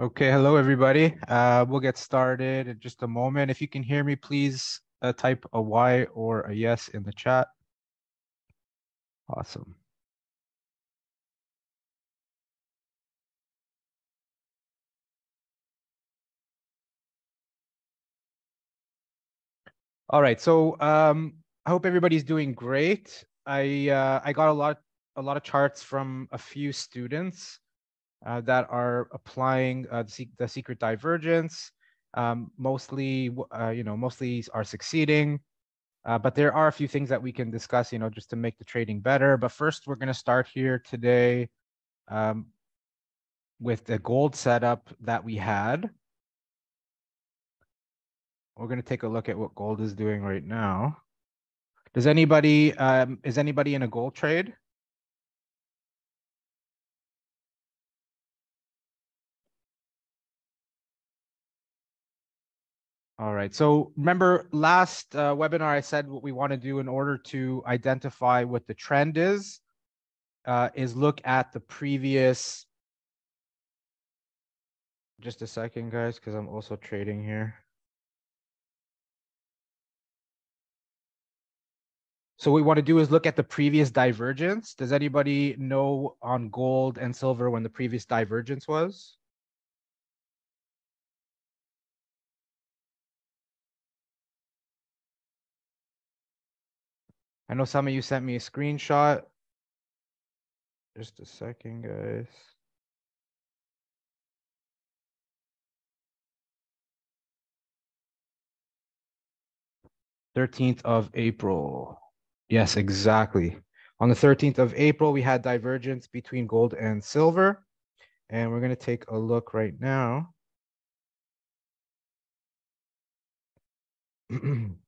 Okay, hello everybody. Uh, we'll get started in just a moment. If you can hear me, please uh, type a Y or a yes in the chat. Awesome. All right, so um, I hope everybody's doing great. I uh, I got a lot a lot of charts from a few students uh, that are applying uh, the, the, secret divergence. Um, mostly, uh, you know, mostly are succeeding. Uh, but there are a few things that we can discuss, you know, just to make the trading better. But first, we're going to start here today um, with the gold setup that we had. We're going to take a look at what gold is doing right now. Does anybody, um, is anybody in a gold trade? All right. So remember last uh, webinar, I said what we want to do in order to identify what the trend is, uh, is look at the previous. Just a second, guys, because I'm also trading here. So what we want to do is look at the previous divergence. Does anybody know on gold and silver when the previous divergence was? I know some of you sent me a screenshot. Just a second, guys. Thirteenth of April. Yes, exactly. On the 13th of April, we had divergence between gold and silver. And we're going to take a look right now.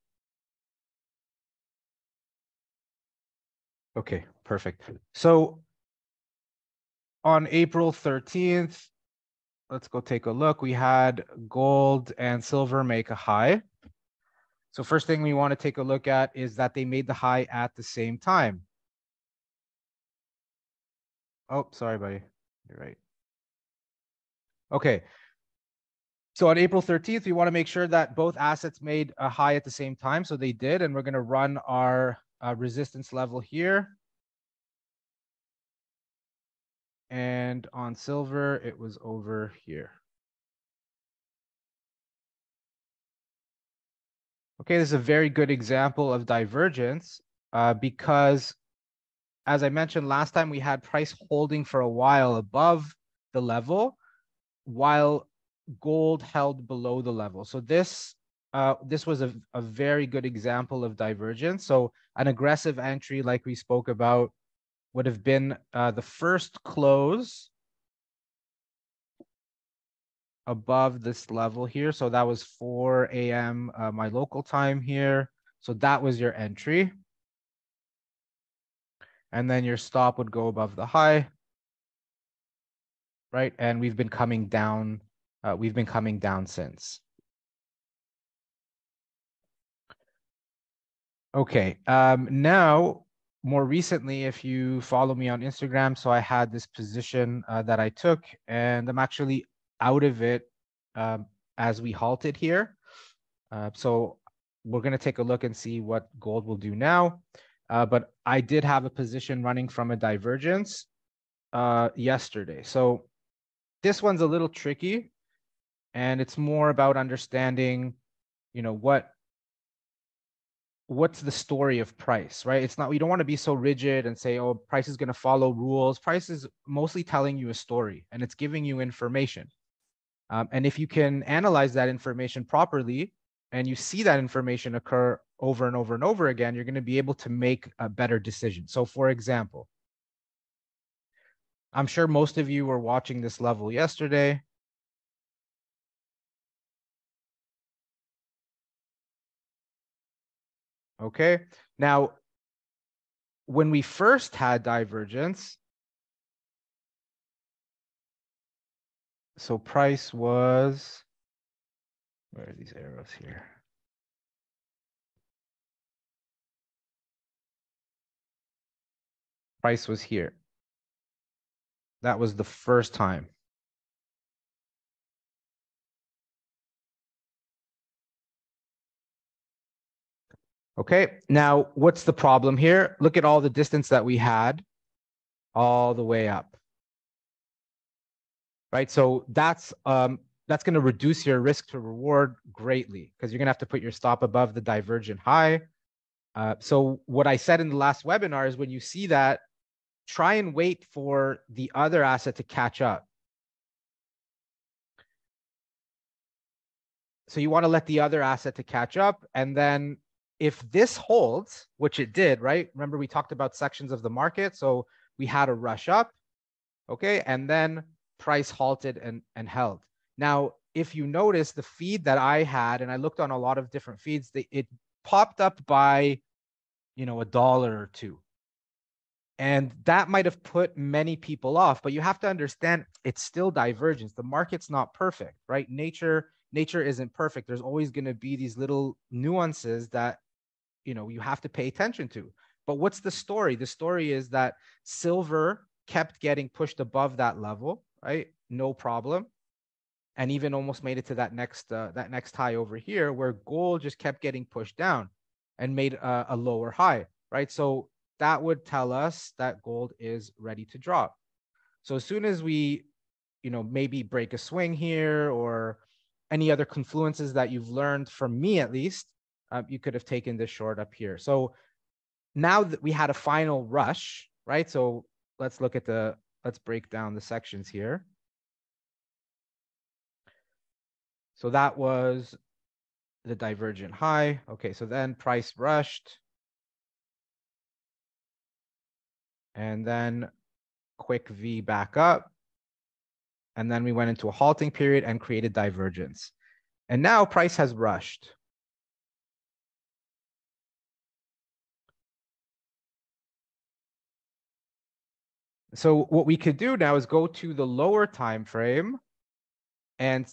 Okay, perfect. So on April 13th, let's go take a look. We had gold and silver make a high. So first thing we want to take a look at is that they made the high at the same time. Oh, sorry, buddy. You're right. Okay. So on April 13th, we want to make sure that both assets made a high at the same time. So they did, and we're going to run our uh, resistance level here. And on silver, it was over here. Okay, this is a very good example of divergence uh, because, as I mentioned last time, we had price holding for a while above the level, while gold held below the level. So this uh, this was a, a very good example of divergence. So an aggressive entry, like we spoke about, would have been uh, the first close above this level here. So that was 4 a.m. Uh, my local time here. So that was your entry. And then your stop would go above the high. Right. And we've been coming down. Uh, we've been coming down since. Okay. Um, now, more recently, if you follow me on Instagram, so I had this position uh, that I took, and I'm actually out of it um, as we halted here. Uh, so we're going to take a look and see what gold will do now. Uh, but I did have a position running from a divergence uh, yesterday. So this one's a little tricky, and it's more about understanding, you know, what what's the story of price, right? It's not, we don't want to be so rigid and say, oh, price is going to follow rules. Price is mostly telling you a story and it's giving you information. Um, and if you can analyze that information properly and you see that information occur over and over and over again, you're going to be able to make a better decision. So, for example, I'm sure most of you were watching this level yesterday. Okay. Now, when we first had divergence, so price was, where are these arrows here? Price was here. That was the first time. Okay, now what's the problem here? Look at all the distance that we had all the way up. Right, so that's um, that's going to reduce your risk to reward greatly because you're going to have to put your stop above the divergent high. Uh, so what I said in the last webinar is when you see that, try and wait for the other asset to catch up. So you want to let the other asset to catch up. And then if this holds, which it did, right? Remember we talked about sections of the market. So we had a rush up, okay? And then price halted and, and held. Now, if you notice the feed that I had, and I looked on a lot of different feeds, they, it popped up by, you know, a dollar or two. And that might have put many people off, but you have to understand it's still divergence. The market's not perfect, right? Nature nature isn't perfect. There's always going to be these little nuances that you know you have to pay attention to. But what's the story? The story is that silver kept getting pushed above that level, right? No problem. And even almost made it to that next uh, that next high over here, where gold just kept getting pushed down and made a, a lower high, right? So that would tell us that gold is ready to drop. So as soon as we, you know, maybe break a swing here or any other confluences that you've learned from me at least, uh, you could have taken this short up here. So now that we had a final rush, right? So let's look at the, let's break down the sections here. So that was the divergent high. Okay, so then price rushed. And then quick V back up. And then we went into a halting period and created divergence. And now price has rushed. So what we could do now is go to the lower time frame and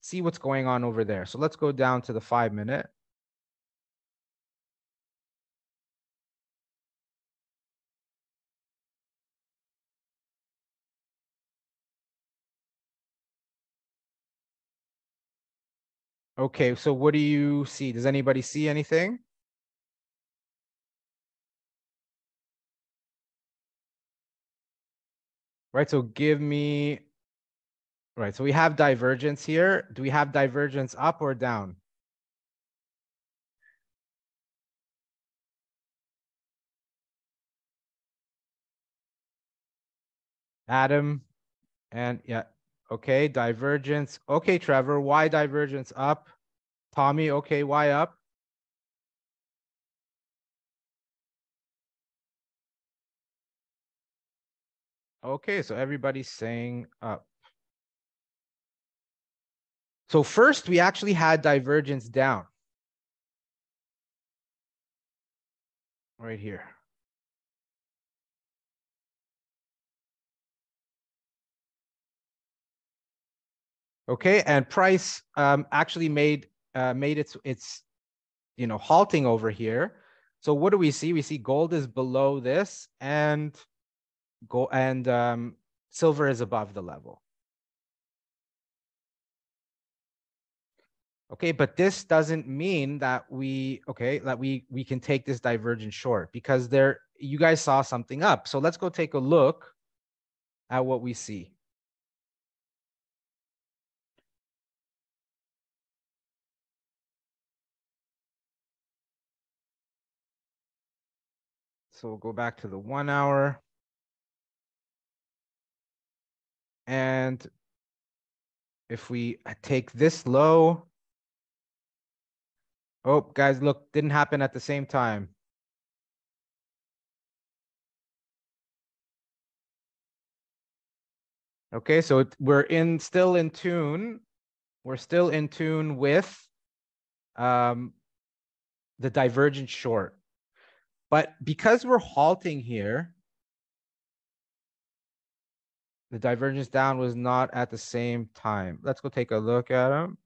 see what's going on over there. So let's go down to the five minute. Okay, so what do you see? Does anybody see anything? Right, so give me, right, so we have divergence here. Do we have divergence up or down? Adam, and yeah, Okay, divergence. Okay, Trevor, why divergence up? Tommy, okay, why up? Okay, so everybody's saying up. So first, we actually had divergence down. Right here. Okay, and price um, actually made uh, made its its you know halting over here. So what do we see? We see gold is below this, and go and um, silver is above the level. Okay, but this doesn't mean that we okay that we we can take this divergence short because there you guys saw something up. So let's go take a look at what we see. So we'll go back to the one hour. And if we take this low, oh, guys, look, didn't happen at the same time. Okay, so we're in still in tune. We're still in tune with um, the divergent short. But because we're halting here, the divergence down was not at the same time. Let's go take a look at them.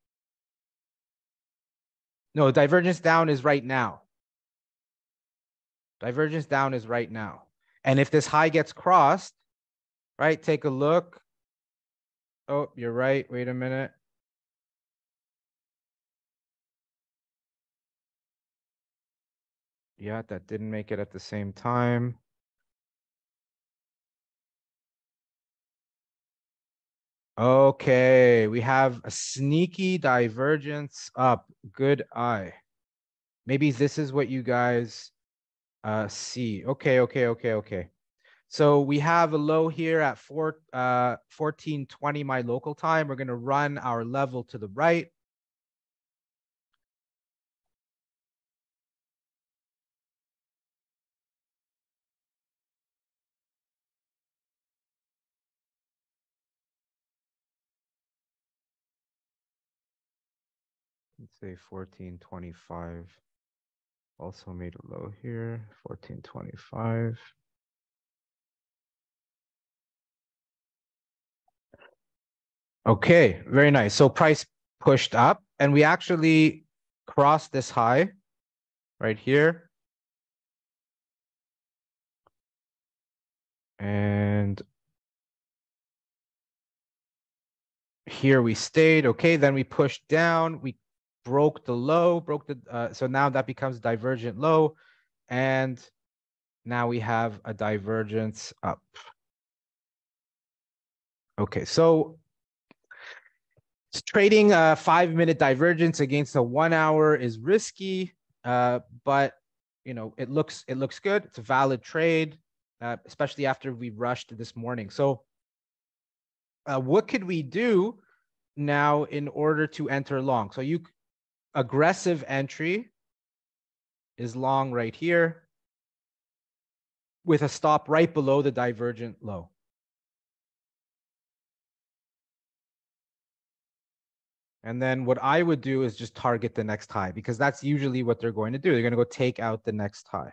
No, divergence down is right now. Divergence down is right now. And if this high gets crossed, right, take a look. Oh, you're right. Wait a minute. Yeah, that didn't make it at the same time. Okay, we have a sneaky divergence up. Good eye. Maybe this is what you guys uh, see. Okay, okay, okay, okay. So we have a low here at four, uh, 1420 my local time. We're going to run our level to the right. Let's say 1425 also made a low here, 1425. Okay, very nice. So price pushed up and we actually crossed this high right here. And here we stayed. Okay, then we pushed down. We broke the low, broke the, uh, so now that becomes divergent low. And now we have a divergence up. Okay, so trading a five minute divergence against a one hour is risky, uh, but you know it looks it looks good. It's a valid trade, uh, especially after we rushed this morning. So, uh, what could we do now in order to enter long? So you aggressive entry is long right here with a stop right below the divergent low. And then what I would do is just target the next high because that's usually what they're going to do. They're going to go take out the next high.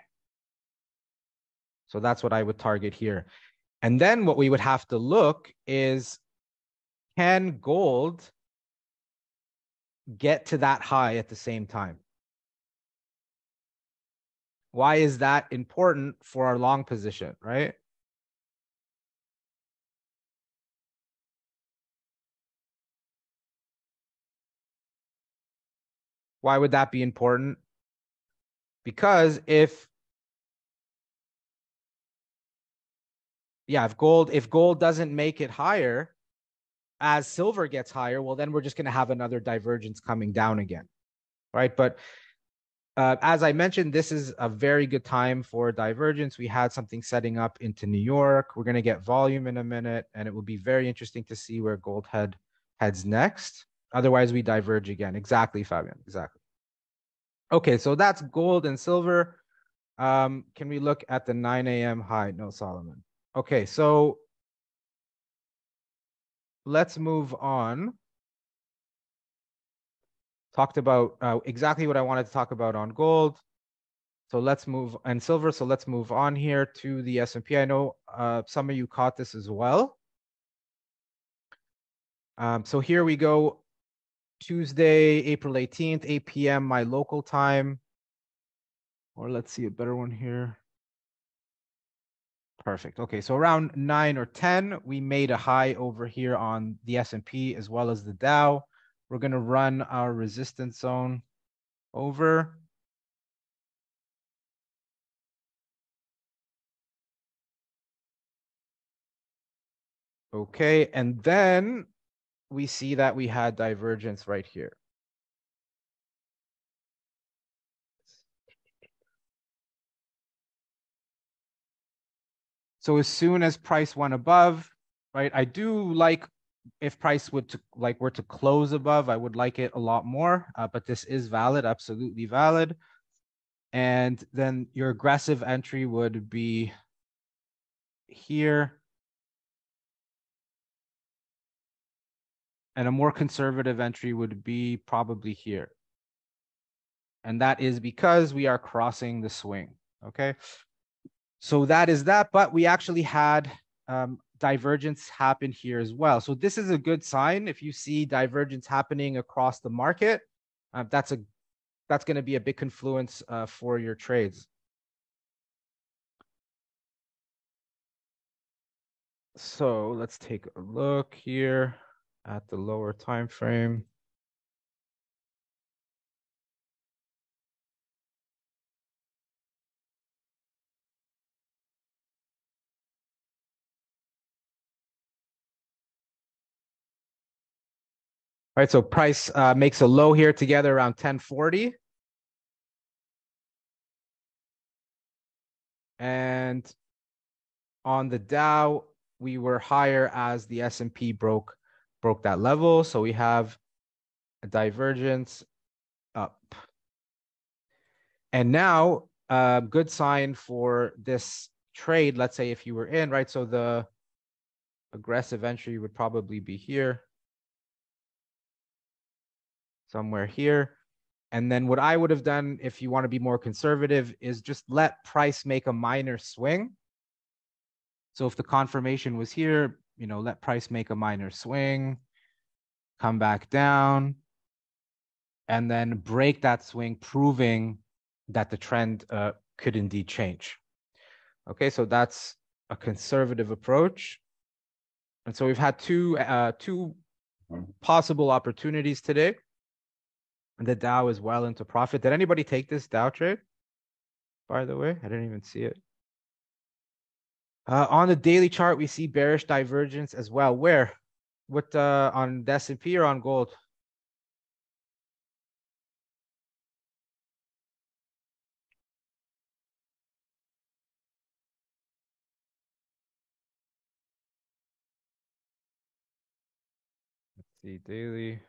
So that's what I would target here. And then what we would have to look is can gold get to that high at the same time? Why is that important for our long position, right? Why would that be important? Because if yeah, if gold if gold doesn't make it higher as silver gets higher, well then we're just going to have another divergence coming down again. Right? But uh, as I mentioned, this is a very good time for divergence. We had something setting up into New York. We're going to get volume in a minute, and it will be very interesting to see where gold head heads next. Otherwise, we diverge again. Exactly, Fabian. Exactly. Okay, so that's gold and silver. Um, can we look at the 9 a.m. high? No, Solomon. Okay, so let's move on. Talked about uh, exactly what I wanted to talk about on gold. So let's move and silver. So let's move on here to the S&P. I know uh, some of you caught this as well. Um, so here we go Tuesday, April 18th, 8 p.m. my local time. Or let's see a better one here. Perfect. Okay, so around 9 or 10, we made a high over here on the S&P as well as the Dow. We're going to run our resistance zone over. Okay, and then we see that we had divergence right here. So as soon as price went above, right, I do like if price would to like were to close above, I would like it a lot more. Uh, but this is valid, absolutely valid. And then your aggressive entry would be here and a more conservative entry would be probably here. And that is because we are crossing the swing. Okay. So that is that. But we actually had um, divergence happen here as well. So this is a good sign. If you see divergence happening across the market, uh, that's a that's going to be a big confluence uh, for your trades. So let's take a look here at the lower time frame. Right? So price uh, makes a low here together around 1040. And on the Dow, we were higher as the S&P broke broke that level. So we have a divergence up. And now a good sign for this trade, let's say if you were in, right? So the aggressive entry would probably be here, somewhere here. And then what I would have done if you want to be more conservative is just let price make a minor swing. So if the confirmation was here, you know, let price make a minor swing, come back down, and then break that swing, proving that the trend uh, could indeed change. Okay, so that's a conservative approach. And so we've had two uh, two possible opportunities today. And the Dow is well into profit. Did anybody take this Dow trade? By the way, I didn't even see it. Uh, on the daily chart, we see bearish divergence as well. Where? What uh, on the S&P or on gold? Let's see daily.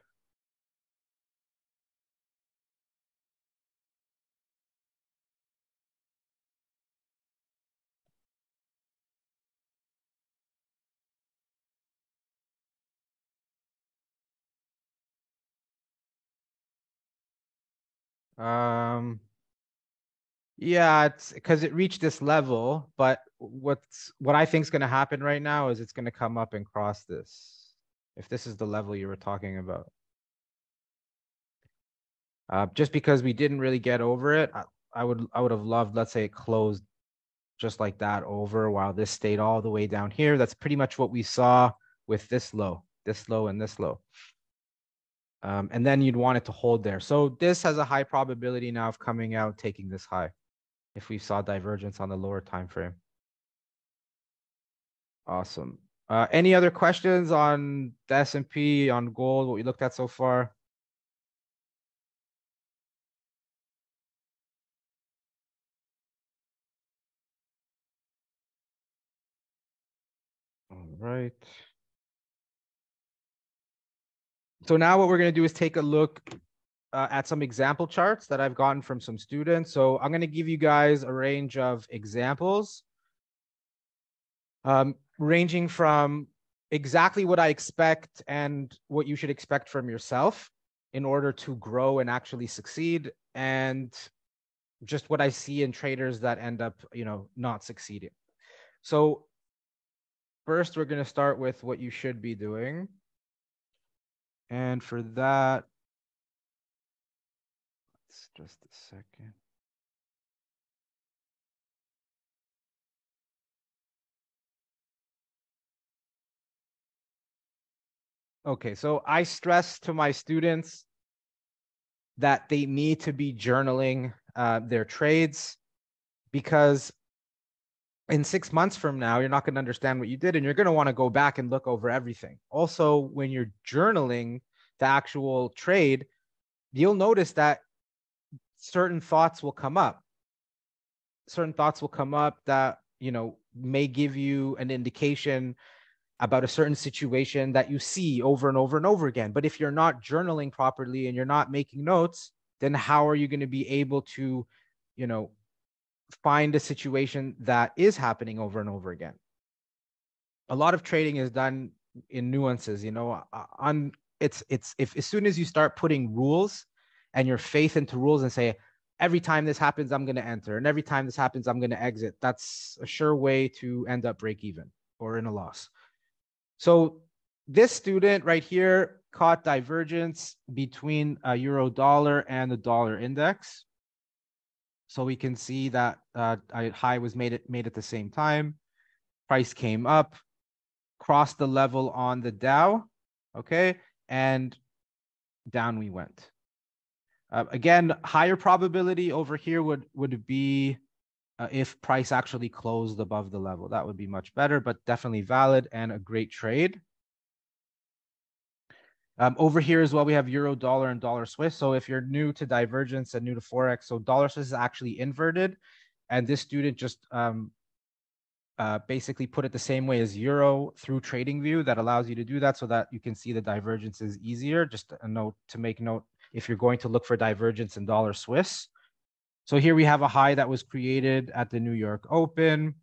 Um, yeah, it's because it reached this level, but what's what I think is going to happen right now is it's going to come up and cross this. If this is the level you were talking about, uh, just because we didn't really get over it, I, I would I would have loved, let's say, it closed just like that over while this stayed all the way down here. That's pretty much what we saw with this low, this low, and this low. Um, and then you'd want it to hold there. So this has a high probability now of coming out taking this high if we saw divergence on the lower time frame. Awesome. Uh, any other questions on the S&P, on gold, what we looked at so far? All right. So now what we're going to do is take a look uh, at some example charts that I've gotten from some students. So I'm going to give you guys a range of examples, um, ranging from exactly what I expect and what you should expect from yourself in order to grow and actually succeed, and just what I see in traders that end up, you know, not succeeding. So first, we're going to start with what you should be doing. And for that, it's just a second. Okay, so I stress to my students that they need to be journaling uh, their trades because in six months from now, you're not going to understand what you did and you're going to want to go back and look over everything. Also, when you're journaling the actual trade, you'll notice that certain thoughts will come up. Certain thoughts will come up that, you know, may give you an indication about a certain situation that you see over and over and over again. But if you're not journaling properly and you're not making notes, then how are you going to be able to, you know, find a situation that is happening over and over again. A lot of trading is done in nuances, you know, uh, on it's it's if as soon as you start putting rules and your faith into rules and say every time this happens I'm going to enter and every time this happens I'm going to exit, that's a sure way to end up break even or in a loss. So this student right here caught divergence between a euro dollar and the dollar index. So we can see that uh, high was made it made at the same time. Price came up, crossed the level on the Dow, okay, and down we went. Uh, again, higher probability over here would would be uh, if price actually closed above the level. That would be much better, but definitely valid and a great trade. Um, over here as well, we have euro dollar and dollar Swiss. So if you're new to divergence and new to Forex, so dollar Swiss is actually inverted. And this student just um, uh, basically put it the same way as euro through TradingView that allows you to do that so that you can see the divergences easier. Just a note to make note if you're going to look for divergence in dollar Swiss. So here we have a high that was created at the New York Open.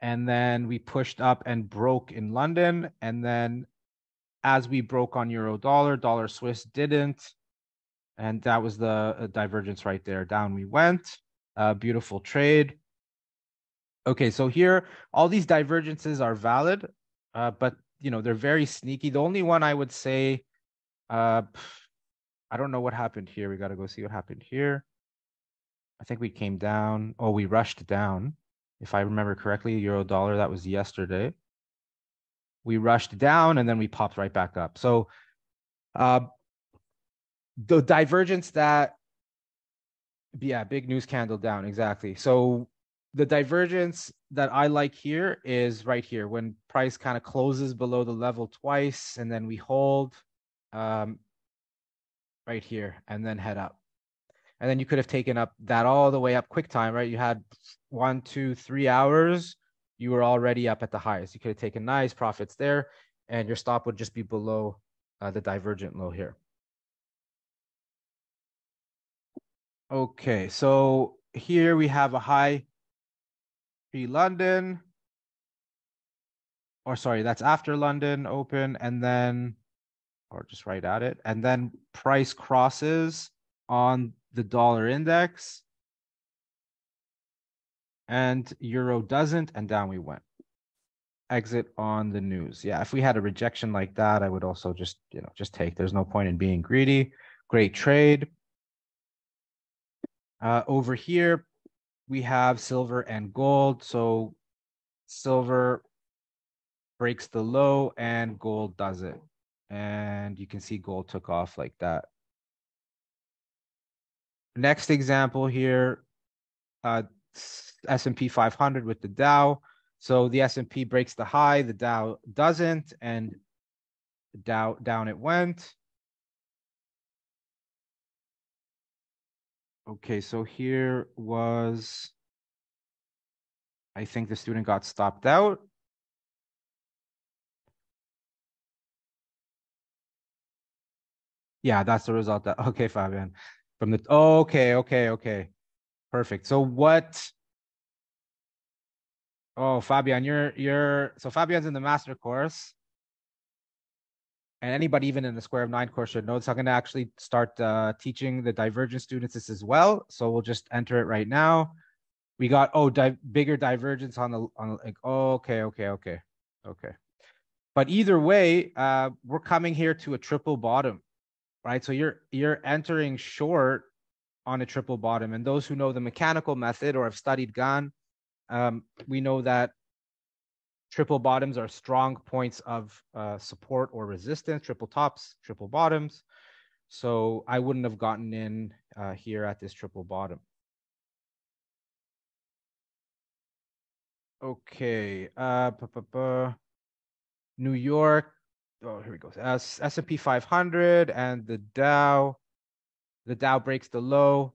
And then we pushed up and broke in London. And then as we broke on euro dollar, dollar Swiss didn't. And that was the uh, divergence right there. Down we went. Uh, beautiful trade. Okay, so here all these divergences are valid, uh, but you know they're very sneaky. The only one I would say, uh, I don't know what happened here. We got to go see what happened here. I think we came down. Oh, we rushed down, if I remember correctly. Euro dollar that was yesterday we rushed down and then we popped right back up. So uh, the divergence that, yeah, big news candle down, exactly. So the divergence that I like here is right here when price kind of closes below the level twice and then we hold um, right here and then head up. And then you could have taken up that all the way up quick time, right? You had one, two, three hours you were already up at the highest. You could have taken nice profits there, and your stop would just be below uh, the divergent low here. Okay, so here we have a high pre-London, or sorry, that's after London open, and then, or just right at it, and then price crosses on the dollar index and euro doesn't and down we went. Exit on the news. Yeah if we had a rejection like that i would also just you know just take. There's no point in being greedy. Great trade. Uh, over here we have silver and gold. So silver breaks the low and gold does it. And you can see gold took off like that. Next example here uh, S&P 500 with the Dow. So the S&P breaks the high, the Dow doesn't, and Dow down it went. Okay, so here was, I think the student got stopped out. Yeah, that's the result. That okay, Fabian. From the okay, okay, okay, perfect. So what Oh, Fabian, you're you're so Fabian's in the master course. And anybody even in the Square of Nine course should know this. I'm going to actually start uh, teaching the divergent students this as well. So we'll just enter it right now. We got oh di- bigger divergence on the on like oh, okay okay okay okay. But either way, uh, we're coming here to a triple bottom, right? So you're you're entering short on a triple bottom, and those who know the mechanical method or have studied Gann um, we know that triple bottoms are strong points of uh, support or resistance, triple tops, triple bottoms. So I wouldn't have gotten in uh, here at this triple bottom. Okay. Uh, New York. Oh, here we go. S&P 500 and the Dow. The Dow breaks the low.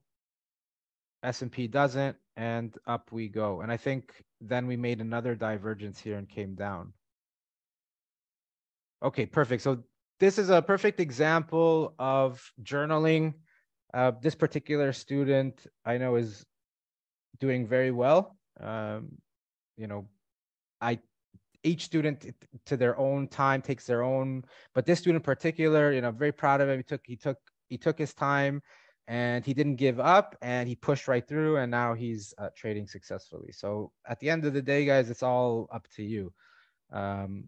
S&P doesn't and up we go. And I think then we made another divergence here and came down. Okay, perfect. So this is a perfect example of journaling. Uh, this particular student I know is doing very well. Um, you know, I each student to their own time takes their own, but this student in particular, you know, very proud of him. He took he took he took his time and he didn't give up and he pushed right through and now he's uh, trading successfully. So at the end of the day guys it's all up to you. Um,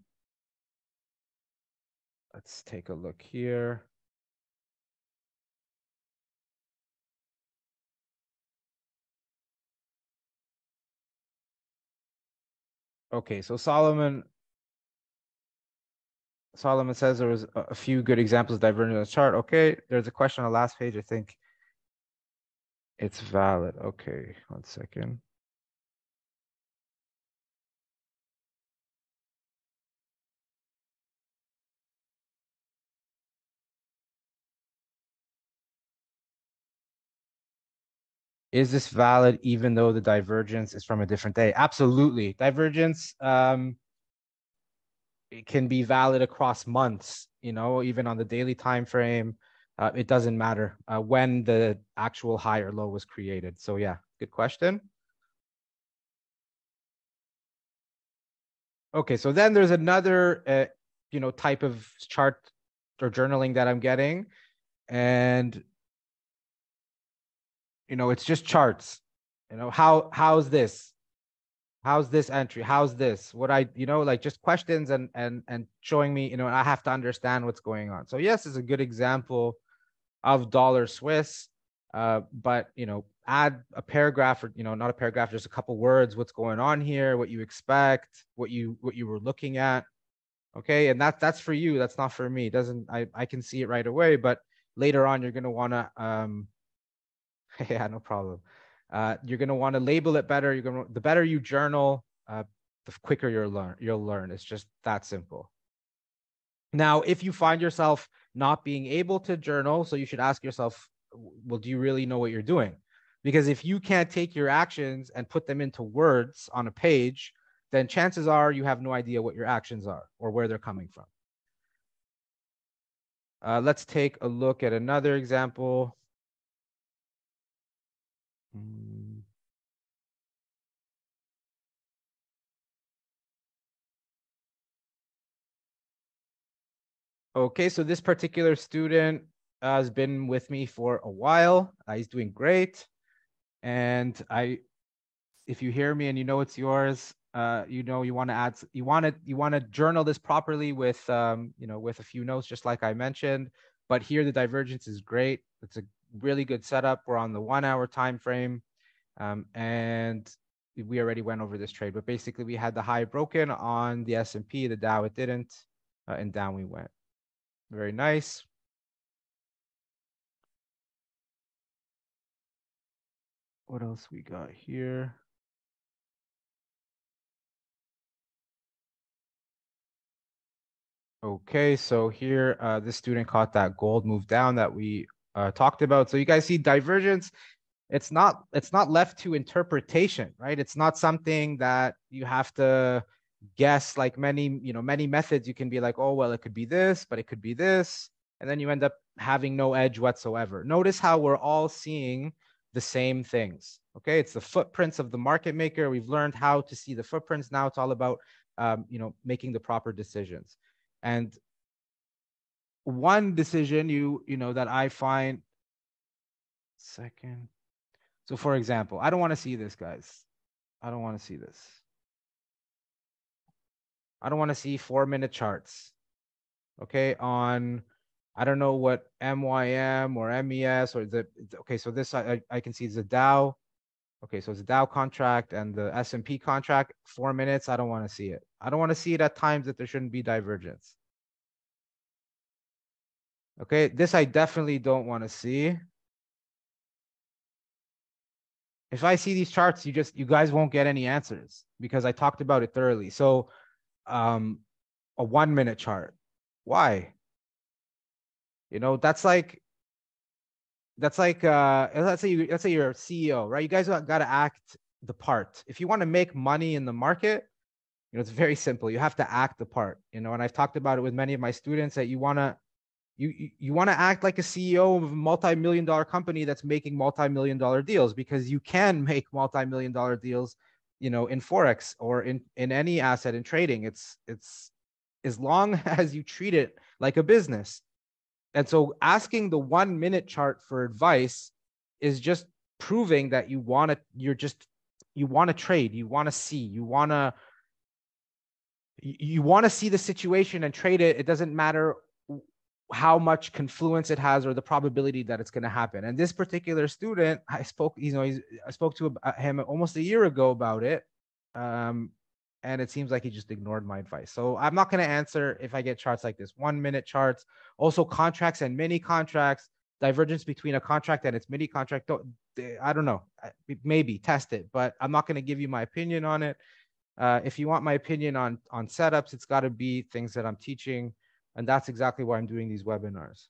let's take a look here. Okay so solomon Solomon says there was a few good examples divergence on the chart. Okay, there's a question on the last page. I think it's valid. Okay, one second. Is this valid even though the divergence is from a different day? Absolutely. Divergence, um, it can be valid across months, you know, even on the daily time frame. Uh, it doesn't matter uh, when the actual high or low was created. So yeah, good question. Okay, so then there's another, uh, you know, type of chart or journaling that I'm getting, and you know, it's just charts. You know, how how's this? How's this entry? How's this? What I, you know, like just questions and and and showing me, you know, I have to understand what's going on. So yes, is a good example of dollar Swiss. Uh, but you know, add a paragraph or you know, not a paragraph, just a couple words, what's going on here, what you expect, what you what you were looking at. Okay, and that's that's for you. That's not for me. It doesn't I I can see it right away, but later on you're gonna wanna um yeah, no problem. Uh, you're gonna want to label it better. You're gonna the better you journal, uh, the quicker you'll learn. You'll learn. It's just that simple. Now, if you find yourself not being able to journal, so you should ask yourself, well, do you really know what you're doing? Because if you can't take your actions and put them into words on a page, then chances are you have no idea what your actions are or where they're coming from. Uh, let's take a look at another example. Mm. Okay, so this particular student has been with me for a while. Uh, he's doing great. And I, if you hear me and you know it's yours, uh, you know you want to add, you want to you want to journal this properly with, um, you know, with a few notes, just like I mentioned. But here the divergence is great. It's a really good setup. We're on the one hour time frame. Um, and we already went over this trade, but basically we had the high broken on the S&P, the Dow it didn't, uh, and down we went. Very nice. What else we got here? Okay, so here, uh, this student caught that gold move down that we uh, talked about. So you guys see divergence. It's not it's not left to interpretation right? It's not something that you have to guess like many you know many methods. You can be like oh well it could be this but it could be this. And then you end up having no edge whatsoever. Notice how we're all seeing the same things okay? It's the footprints of the market maker. We've learned how to see the footprints. Now it's all about um, you know making the proper decisions. And one decision you you know that i find second so for example, I don't want to see this, guys. I don't want to see this. I don't want to see four minute charts. Okay, on I don't know what MYM or MES or the okay. So this I I can see the Dow. Okay, so it's a Dow contract and the S&P contract. Four minutes. I don't want to see it. I don't want to see it at times that there shouldn't be divergence. Okay, this I definitely don't want to see if I see these charts, you just you guys won't get any answers because I talked about it thoroughly. So um a one minute chart. Why? You know, that's like that's like uh let's say you let's say you're a CEO, right? You guys got to act the part. If you want to make money in the market, you know, it's very simple. You have to act the part, you know, and I've talked about it with many of my students that you want to you you, want to act like a CEO of a multi-million dollar company that's making multi-million dollar deals because you can make multi-million dollar deals, you know, in forex or in in any asset in trading. It's it's as long as you treat it like a business. And so asking the 1 minute chart for advice is just proving that you want to you're just you want to trade, you want to see, you want to you want to see the situation and trade it. It doesn't matter how much confluence it has or the probability that it's going to happen. And this particular student, I spoke, you know, I spoke to him almost a year ago about it. Um, and it seems like he just ignored my advice. So I'm not going to answer if I get charts like this one minute charts, also contracts and mini contracts, divergence between a contract and its mini contract. Don't, I don't know. Maybe test it, but I'm not going to give you my opinion on it. Uh, if you want my opinion on on setups, it's got to be things that I'm teaching and that's exactly why I'm doing these webinars.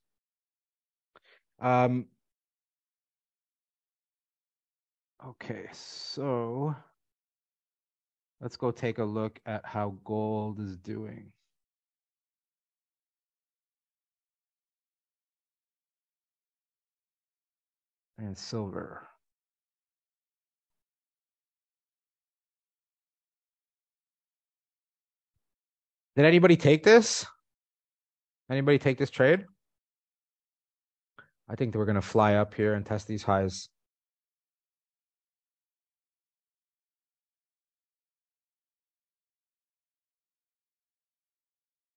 Um, Okay, so let's go take a look at how gold is doing. And silver. Did anybody take this? Anybody take this trade? I think that we're going to fly up here and test these highs.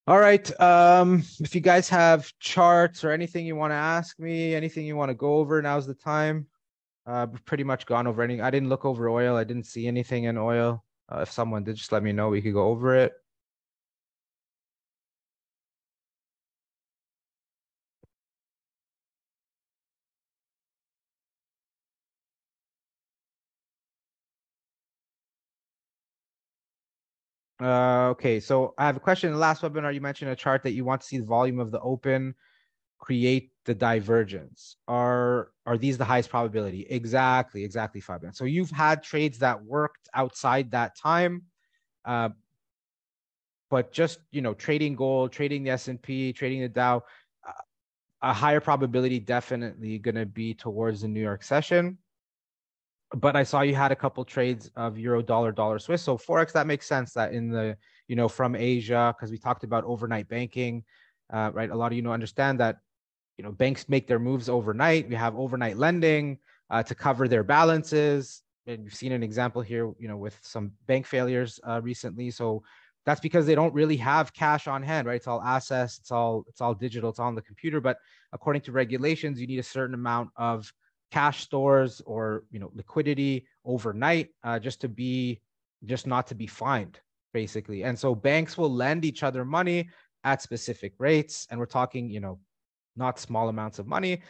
All right. Um, if you guys have charts or anything you want to ask me, anything you want to go over, now's the time. Uh, pretty much gone over anything. I didn't look over oil. I didn't see anything in oil. Uh, if someone did, just let me know. We could go over it. Uh, okay, so I have a question. In the last webinar, you mentioned a chart that you want to see the volume of the open create the divergence. Are are these the highest probability? Exactly, exactly, Fabian. So you've had trades that worked outside that time, uh, but just you know, trading gold, trading the S and P, trading the Dow, uh, a higher probability definitely going to be towards the New York session but I saw you had a couple trades of euro dollar dollar Swiss. So forex that makes sense that in the you know from Asia because we talked about overnight banking, uh, right? A lot of you know understand that you know banks make their moves overnight. We have overnight lending uh, to cover their balances, and you've seen an example here, you know, with some bank failures uh, recently. So that's because they don't really have cash on hand, right? It's all assets, it's all it's all digital, it's all on the computer. But according to regulations, you need a certain amount of cash stores or you know liquidity overnight uh, just to be just not to be fined basically. And so banks will lend each other money at specific rates and we're talking you know not small amounts of money.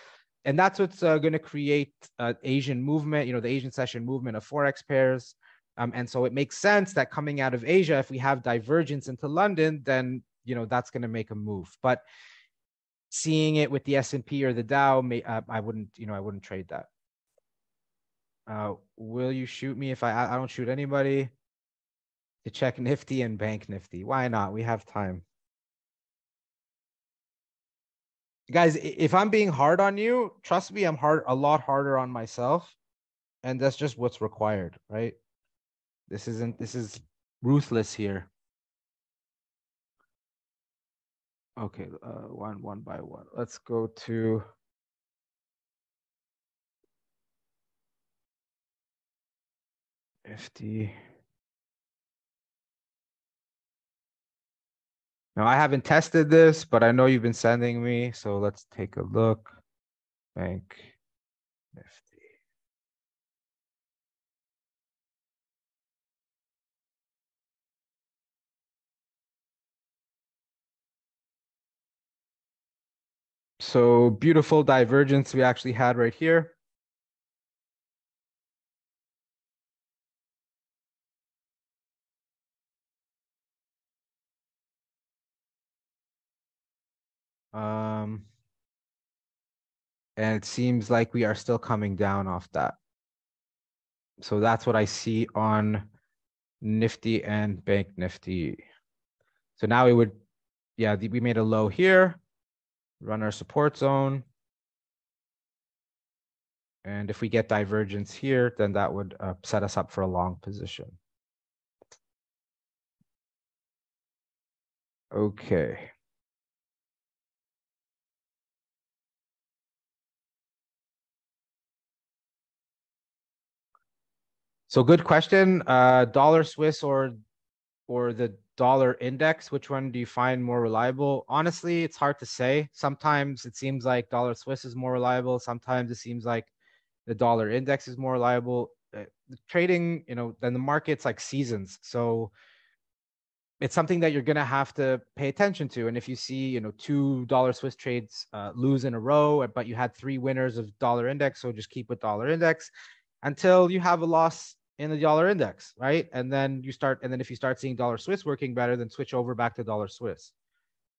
And that's what's uh, going to create uh, asian movement you know the asian session movement of forex pairs. Um, and so it makes sense that coming out of asia if we have divergence into london then you know that's going to make a move. But seeing it with the S&P or the Dow, may, uh, I wouldn't, you know, I wouldn't trade that. Uh, will you shoot me if I, I don't shoot anybody to check Nifty and Bank Nifty? Why not? We have time. Guys, if I'm being hard on you, trust me, I'm hard, a lot harder on myself. And that's just what's required, right? This isn't, this is ruthless here. Okay, uh, one one by one. Let's go to FT. Now I haven't tested this, but I know you've been sending me, so let's take a look. Bank Nifty. So beautiful divergence we actually had right here. Um, and it seems like we are still coming down off that. So that's what I see on Nifty and Bank Nifty. So now we would, yeah, we made a low here run our support zone. And if we get divergence here, then that would uh, set us up for a long position. Okay. So good question. Uh, dollar Swiss or or the dollar index, which one do you find more reliable? Honestly, it's hard to say. Sometimes it seems like dollar Swiss is more reliable. Sometimes it seems like the dollar index is more reliable. Uh, trading, you know, then the market's like seasons. So it's something that you're going to have to pay attention to. And if you see, you know, two dollar Swiss trades uh, lose in a row, but you had three winners of dollar index, so just keep with dollar index until you have a loss in the dollar index, right? And then you start, and then if you start seeing dollar Swiss working better, then switch over back to dollar Swiss.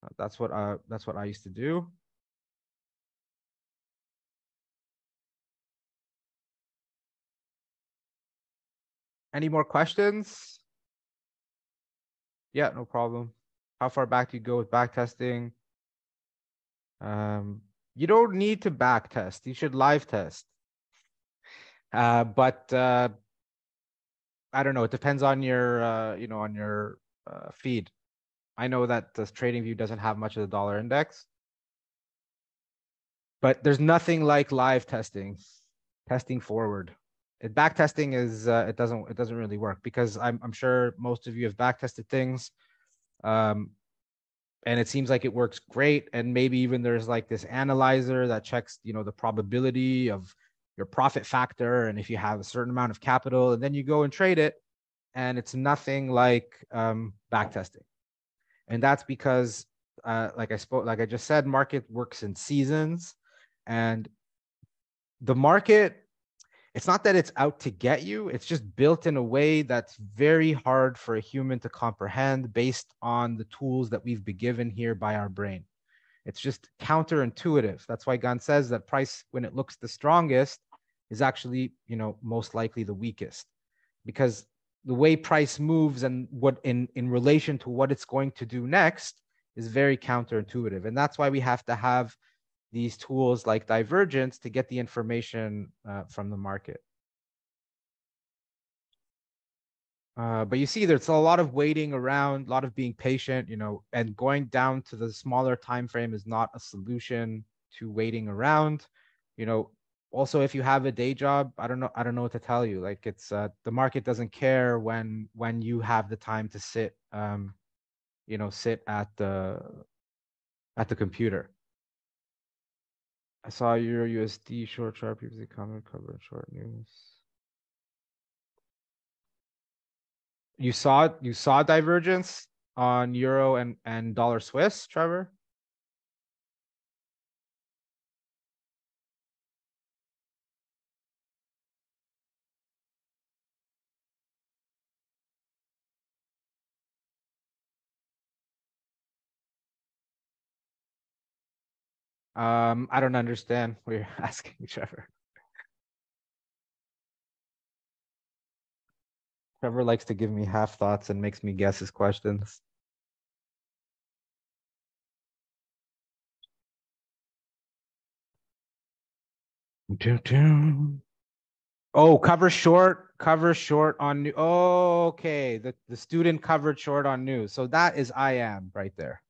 Uh, that's what uh, that's what I used to do. Any more questions? Yeah, no problem. How far back do you go with back testing? Um, you don't need to back test. You should live test. Uh, but uh, I don't know. It depends on your, uh, you know, on your uh, feed. I know that the trading view doesn't have much of the dollar index, but there's nothing like live testing, testing forward. It, back testing is uh, it doesn't it doesn't really work because I'm I'm sure most of you have back tested things, um, and it seems like it works great. And maybe even there's like this analyzer that checks you know the probability of your profit factor and if you have a certain amount of capital, and then you go and trade it, and it's nothing like um, back testing and that's because uh, like i spoke like i just said market works in seasons and the market it's not that it's out to get you it's just built in a way that's very hard for a human to comprehend based on the tools that we've been given here by our brain. It's just counterintuitive. That's why Gann says that price when it looks the strongest is actually you know most likely the weakest. Because the way price moves and what in in relation to what it's going to do next is very counterintuitive. And that's why we have to have these tools like divergence to get the information uh, from the market. Uh, but you see there's a lot of waiting around a lot of being patient you know and going down to the smaller time frame is not a solution to waiting around. You know also if you have a day job i don't know i don't know what to tell you like it's uh, the market doesn't care when when you have the time to sit um you know sit at the at the computer. I saw euro usd short chart previously comment cover short news. You saw you saw divergence on euro and and dollar swiss trevor Um, I don't understand what you're asking, Trevor. Trevor likes to give me half thoughts and makes me guess his questions. Oh, cover short, cover short on new. Okay. The, the student covered short on news. So that is I am right there.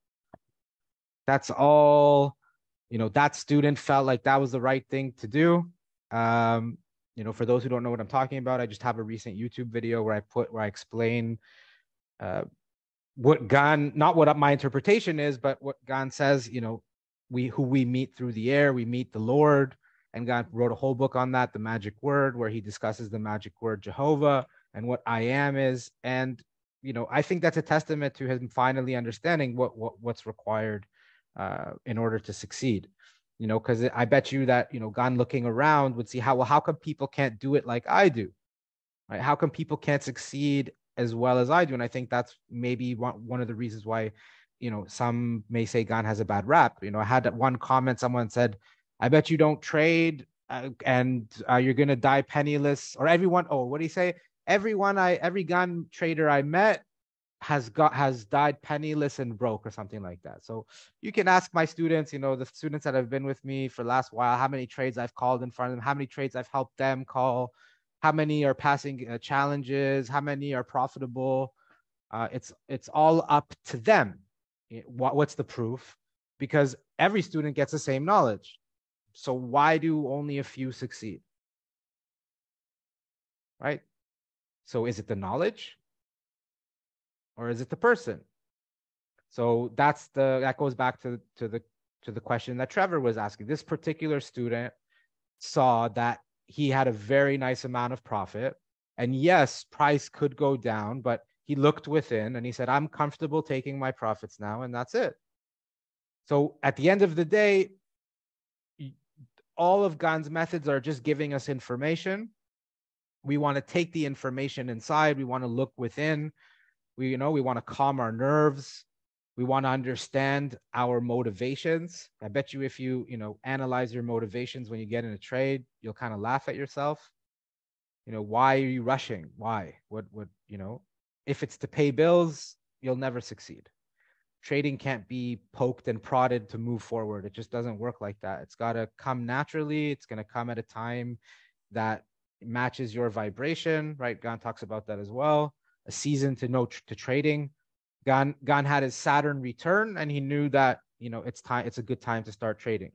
That's all you know that student felt like that was the right thing to do. Um you know for those who don't know what i'm talking about i just have a recent youtube video where i put where i explain uh what Gann not what my interpretation is but what Gann says you know we who we meet through the air we meet the lord. And god wrote a whole book on that the magic word where he discusses the magic word jehovah and what i am is. And you know i think that's a testament to him finally understanding what, what what's required uh, in order to succeed you know because i bet you that you know Gann looking around would see how well how come people can't do it like i do? Right? How come people can't succeed as well as i do? And i think that's maybe one, one of the reasons why you know some may say Gann has a bad rap. You know i had one comment someone said i bet you don't trade uh, and uh, you're gonna die penniless or everyone oh what do you say? Everyone i every Gann trader i met has got has died penniless and broke or something like that. So you can ask my students, you know, the students that have been with me for the last while, how many trades I've called in front of them, how many trades I've helped them call, how many are passing uh, challenges, how many are profitable. Uh, it's it's all up to them. What, what's the proof? Because every student gets the same knowledge. So why do only a few succeed? Right? So is it the knowledge? Or is it the person? So that's the that goes back to to the to the question that Trevor was asking. This particular student saw that he had a very nice amount of profit, and yes, price could go down, but he looked within and he said, "I'm comfortable taking my profits now," and that's it. So at the end of the day, all of Gann's methods are just giving us information. We want to take the information inside. We want to look within we you know we want to calm our nerves we want to understand our motivations i bet you if you you know analyze your motivations when you get in a trade you'll kind of laugh at yourself You know, why are you rushing? Why? What would, you know, if it's to pay bills, you'll never succeed. Trading can't be poked and prodded to move forward. It just doesn't work like that. It's got to come naturally. It's going to come at a time that matches your vibration, right? Gann talks about that as well. A season to no to trading. Gann Gann had his Saturn return, and he knew that you know it's time. It's a good time to start trading.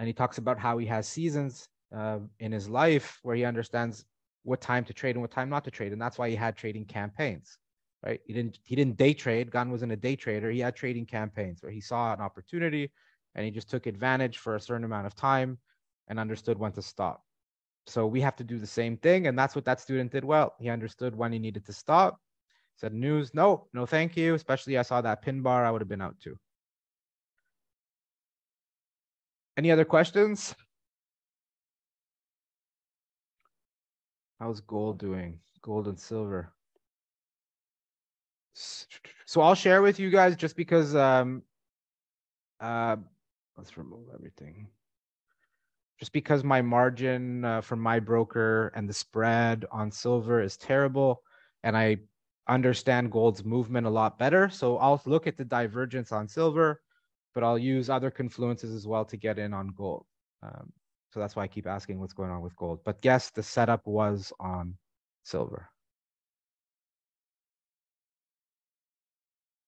And he talks about how he has seasons uh, in his life where he understands what time to trade and what time not to trade, and that's why he had trading campaigns. Right? He didn't he didn't day trade. Gann wasn't a day trader. He had trading campaigns where he saw an opportunity and he just took advantage for a certain amount of time and understood when to stop. So we have to do the same thing. And that's what that student did well. He understood when he needed to stop. Said news, no, no, thank you. Especially I saw that pin bar, I would have been out too. Any other questions? How's gold doing? Gold and silver. So I'll share with you guys just because um uh let's remove everything. Just because my margin uh, from my broker and the spread on silver is terrible and I understand gold's movement a lot better. So I'll look at the divergence on silver, but I'll use other confluences as well to get in on gold. Um, so that's why I keep asking what's going on with gold. But yes, the setup was on silver.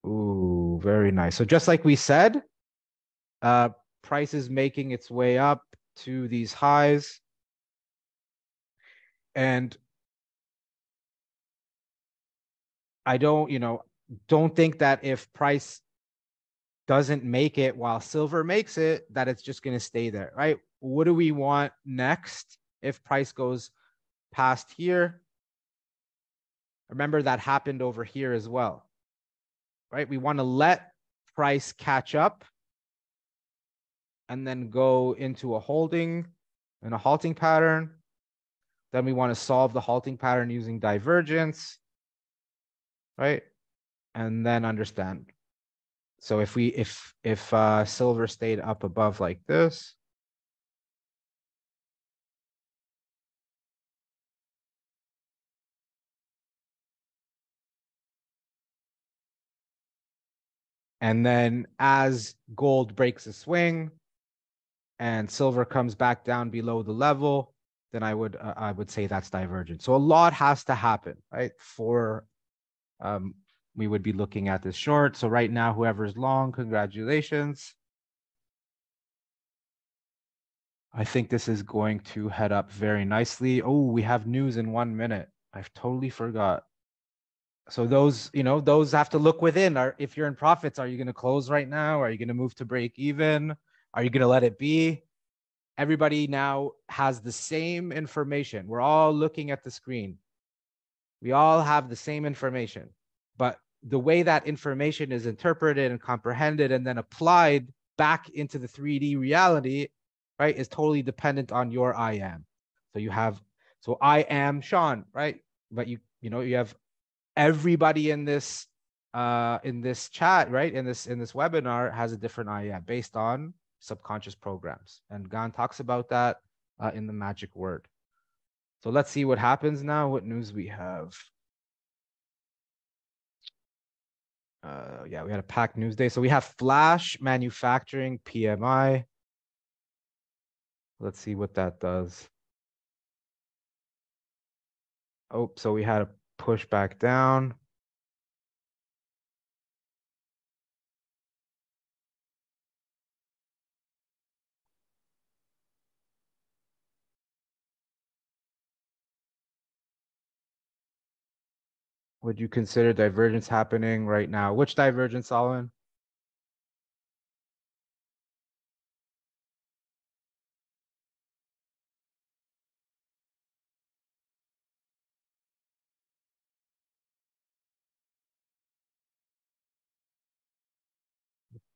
Ooh, very nice. So just like we said, uh, price is making its way up to these highs. And I don't, you know, don't think that if price doesn't make it while silver makes it, that it's just going to stay there, right? What do we want next if price goes past here? Remember that happened over here as well, right? We want to let price catch up and then go into a holding and a halting pattern. Then we want to solve the halting pattern using divergence right? And then understand. So if we if if uh, silver stayed up above like this, and then as gold breaks a swing and silver comes back down below the level, then I would uh, I would say that's divergent. So a lot has to happen, right, for um, we would be looking at this short. So right now, whoever's long, congratulations. I think this is going to head up very nicely. Oh, we have news in one minute. I've totally forgot. So those, you know, those have to look within. Are if you're in profits, are you going to close right now? Are you going to move to break even? Are you going to let it be? Everybody now has the same information. We're all looking at the screen. We all have the same information, but the way that information is interpreted and comprehended and then applied back into the 3D reality, right, is totally dependent on your I am. So you have, so I am Sean, right? But you, you know, you have everybody in this, uh, in this chat, right, in this in this webinar has a different I am based on subconscious programs, and Gann talks about that uh, in the magic word. So let's see what happens now. What news we have? Uh, yeah, we had a packed news day. So we have Flash Manufacturing PMI. Let's see what that does. Oh, so we had a push back down. Would you consider divergence happening right now? Which divergence, Solomon?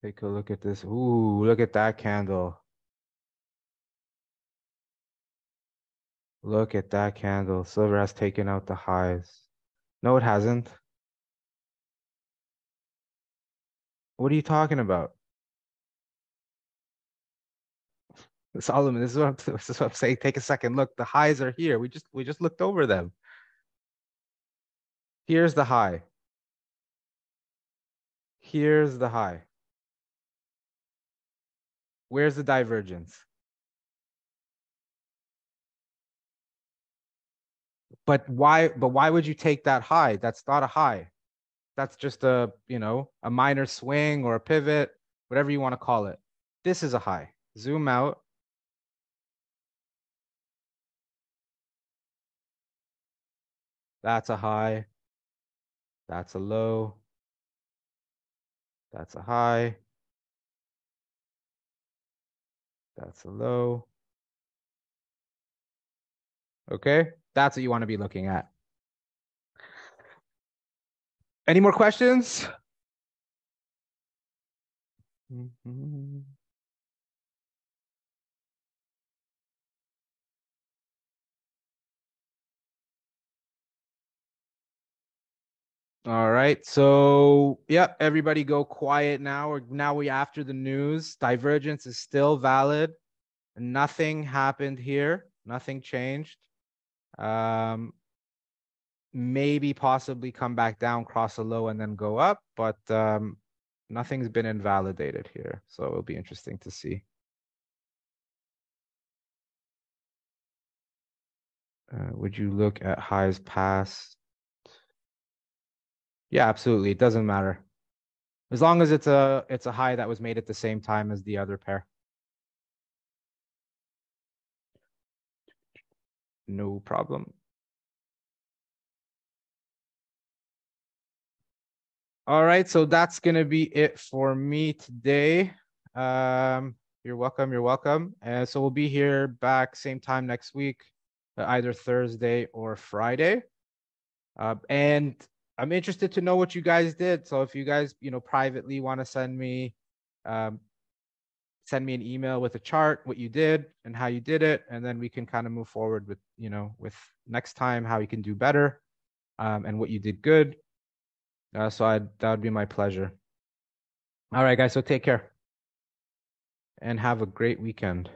Take a look at this. Ooh, look at that candle. Look at that candle. Silver has taken out the highs. No, it hasn't. What are you talking about? Solomon, this is what I'm, this is what I'm saying. Take a second. Look, the highs are here. We just we just looked over them. Here's the high. Here's the high. Where's the divergence? But why but why would you take that high? That's not a high. That's just a, you know, a minor swing or a pivot, whatever you want to call it. This is a high. Zoom out. That's a high. That's a low. That's a high. That's a low. Okay, that's what you want to be looking at. Any more questions? Mm -hmm. All right. So, yep, everybody go quiet now. Or now we after the news. Divergence is still valid. Nothing happened here. Nothing changed. Um, maybe possibly come back down, cross a low, and then go up, but um, nothing's been invalidated here. So it'll be interesting to see. Uh, would you look at highs past yeah, absolutely. It doesn't matter. As long as it's a it's a high that was made at the same time as the other pair. No problem. All right, so that's going to be it for me today. Um, you're welcome. You're welcome. And so we'll be here back same time next week, either Thursday or Friday. Uh, and I'm interested to know what you guys did. So if you guys, you know, privately want to send me, um, send me an email with a chart, what you did and how you did it, and then we can kind of move forward with, you know, with next time how you can do better, um, and what you did good. Uh, so I that would be my pleasure. All right, guys. So take care, and have a great weekend.